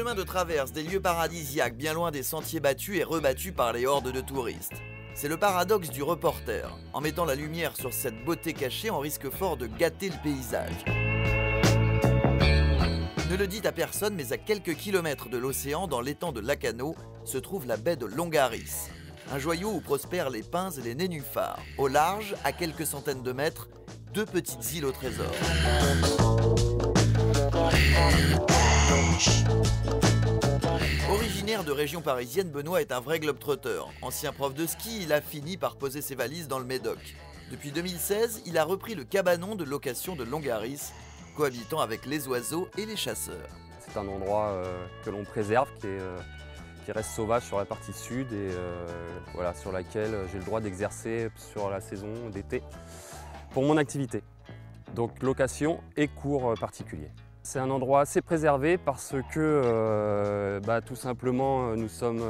chemins de traverse, des lieux paradisiaques bien loin des sentiers battus et rebattus par les hordes de touristes. C'est le paradoxe du reporter. En mettant la lumière sur cette beauté cachée, on risque fort de gâter le paysage. Ne le dites à personne, mais à quelques kilomètres de l'océan, dans l'étang de Lacano, se trouve la baie de Longaris. Un joyau où prospèrent les pins et les nénuphars. Au large, à quelques centaines de mètres, deux petites îles au trésor. Originaire de région parisienne, Benoît est un vrai globe-trotteur. Ancien prof de ski, il a fini par poser ses valises dans le Médoc. Depuis 2016, il a repris le cabanon de location de Longaris, cohabitant avec les oiseaux et les chasseurs. C'est un endroit euh, que l'on préserve, euh, qui, reste sauvage sur la partie sud et euh, voilà, sur laquelle j'ai le droit d'exercer sur la saison d'été pour mon activité. Donc location et cours particuliers. C'est un endroit assez préservé parce que bah, tout simplement nous sommes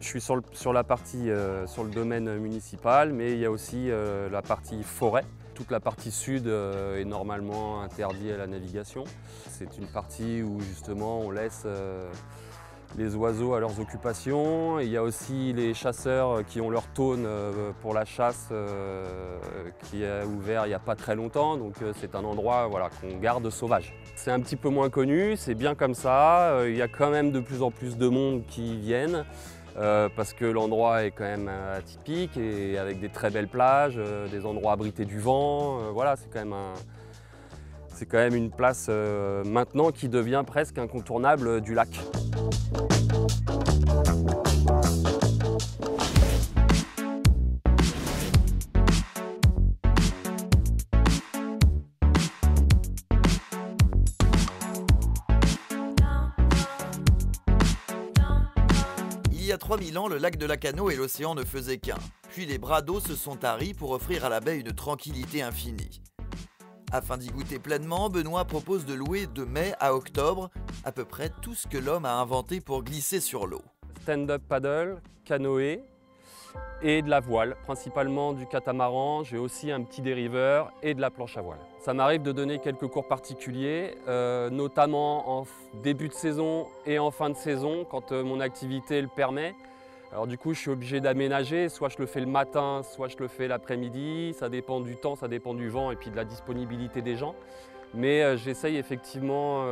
je suis sur, la partie, sur le domaine municipal, mais il y a aussi la partie forêt toute la partie sud euh, est normalement interdite à la navigation. C'est une partie où justement on laisse euh, les oiseaux à leurs occupations. Il y a aussi les chasseurs qui ont leur tône euh, pour la chasse qui est ouvert il n'y a pas très longtemps. Donc c'est un endroit voilà, qu'on garde sauvage. C'est un petit peu moins connu, c'est bien comme ça. Il y a quand même de plus en plus de monde qui viennent. Euh, parce que l'endroit est quand même euh, atypique et avec des très belles plages, euh, des endroits abrités du vent. voilà, c'est quand même c'est quand même une place maintenant qui devient presque incontournable du lac. y a 3000 ans, le lac de Lacano et l'océan ne faisaient qu'un. Puis les bras d'eau se sont taris pour offrir à la baie une tranquillité infinie. Afin d'y goûter pleinement, Benoît propose de louer de mai à octobre à peu près tout ce que l'homme a inventé pour glisser sur l'eau. Stand-up paddle, canoë, et de la voile, principalement du catamaran. J'ai aussi un petit dériveur et de la planche à voile. Ça m'arrive de donner quelques cours particuliers, euh, notamment en début de saison et en fin de saison, quand euh, mon activité le permet. Alors du coup, je suis obligé d'aménager, soit je le fais le matin, soit je le fais l'après-midi. Ça dépend du temps, ça dépend du vent et puis de la disponibilité des gens. Mais euh, j'essaye effectivement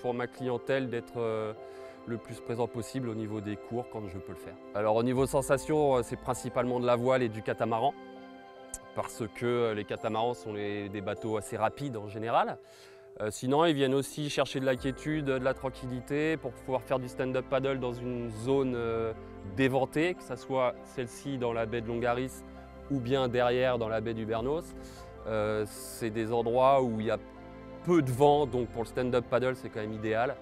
pour ma clientèle d'être le plus présent possible au niveau des cours quand je peux le faire. Alors au niveau sensation, euh, c'est principalement de la voile et du catamaran parce que euh, les catamarans sont des bateaux assez rapides en général. Euh, sinon, ils viennent aussi chercher de la quiétude, de la tranquillité pour pouvoir faire du stand-up paddle dans une zone déventée, que ce soit celle-ci dans la baie de Longaris ou bien derrière dans la baie du Bernos. c'est des endroits où il y a peu de vent, donc pour le stand-up paddle, c'est quand même idéal.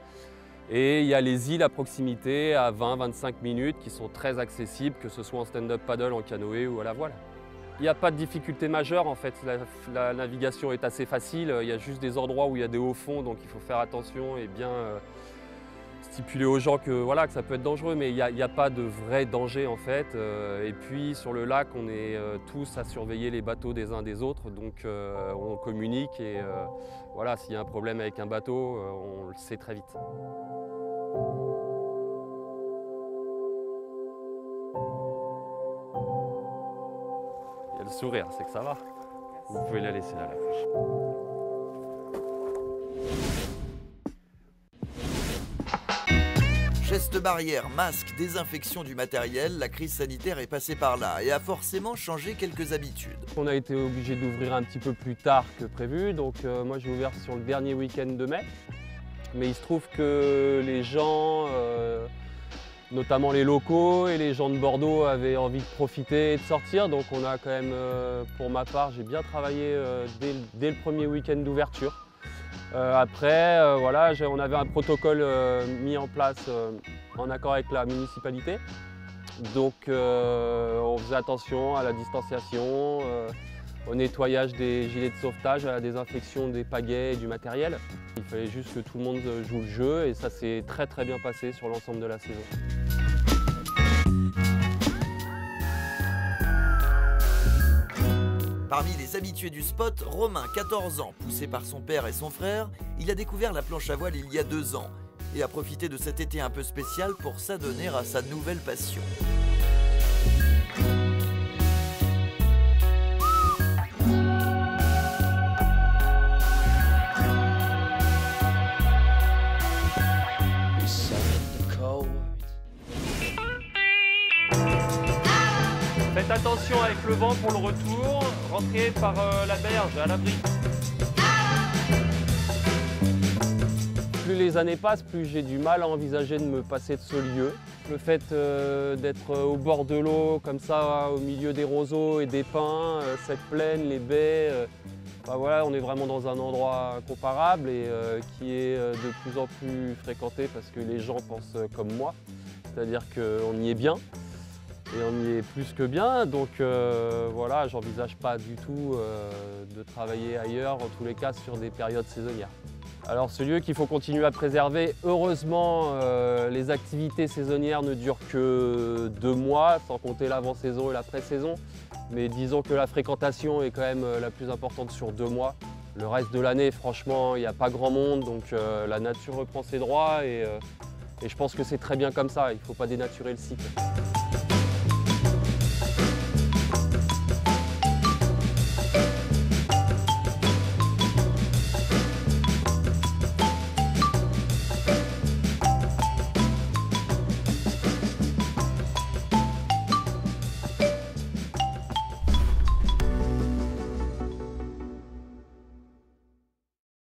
Et il y a les îles à proximité à 20-25 minutes qui sont très accessibles, que ce soit en stand-up paddle, en canoë ou à la voile. Il n'y a pas de difficulté majeure en fait, la, navigation est assez facile, il y a juste des endroits où il y a des hauts fonds donc il faut faire attention et bien euh, stipuler aux gens que, voilà, que ça peut être dangereux mais il n'y a, pas de vrai danger en fait. Euh, et puis sur le lac on est euh, tous à surveiller les bateaux des uns des autres donc on communique et voilà, s'il y a un problème avec un bateau on le sait très vite. Sourire, c'est que ça va. Vous pouvez la laisser là, la poche. Gestes barrières, masques, désinfection du matériel, la crise sanitaire est passée par là et a forcément changé quelques habitudes. On a été obligé d'ouvrir un petit peu plus tard que prévu, donc euh, moi j'ai ouvert sur le dernier week-end de mai. Mais il se trouve que les gens, euh, notamment les locaux et les gens de Bordeaux avaient envie de profiter et de sortir. Donc on a quand même, euh, pour ma part, j'ai bien travaillé euh, dès, le premier week-end d'ouverture. après, voilà, on avait un protocole mis en place en accord avec la municipalité. Donc on faisait attention à la distanciation, au nettoyage des gilets de sauvetage, à la désinfection des pagaies et du matériel. Il fallait juste que tout le monde joue le jeu et ça s'est très très bien passé sur l'ensemble de la saison. Parmi les habitués du spot, Romain, 14 ans, poussé par son père et son frère, il a découvert la planche à voile il y a deux ans. et a profité de cet été un peu spécial pour s'adonner à sa nouvelle passion. Attention avec le vent pour le retour, rentrez par euh, la berge à l'abri. Plus les années passent, plus j'ai du mal à envisager de me passer de ce lieu. Le fait euh, d'être au bord de l'eau, comme ça, au milieu des roseaux et des pins, euh, cette plaine, les baies, euh, bah voilà, on est vraiment dans un endroit comparable et euh, qui est euh, de plus en plus fréquenté parce que les gens pensent euh, comme moi, c'est-à-dire qu'on y est bien et on y est plus que bien. Donc euh, voilà, j'envisage pas du tout euh, de travailler ailleurs, en tous les cas sur des périodes saisonnières. Alors ce lieu qu'il faut continuer à préserver, heureusement euh, les activités saisonnières ne durent que deux mois, sans compter l'avant-saison et la pré-saison. Mais disons que la fréquentation est quand même la plus importante sur deux mois. Le reste de l'année, franchement, il n'y a pas grand monde, donc la nature reprend ses droits et, et je pense que c'est très bien comme ça, il ne faut pas dénaturer le cycle.